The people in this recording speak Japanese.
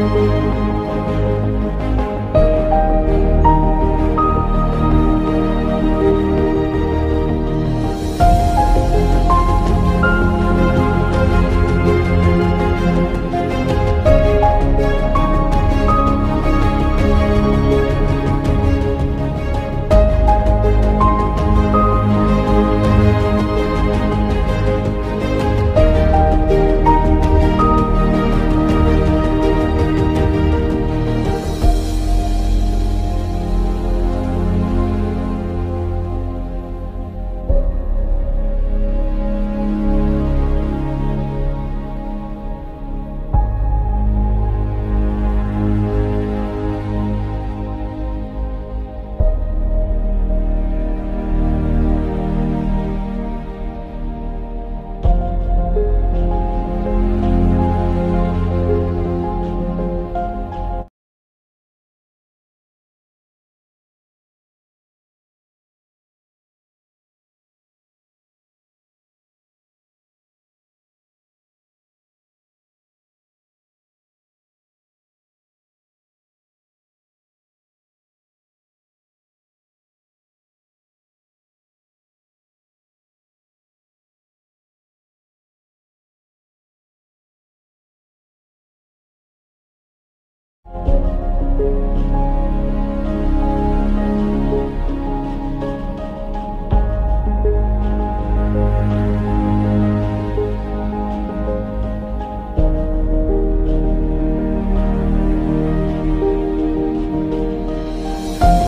Música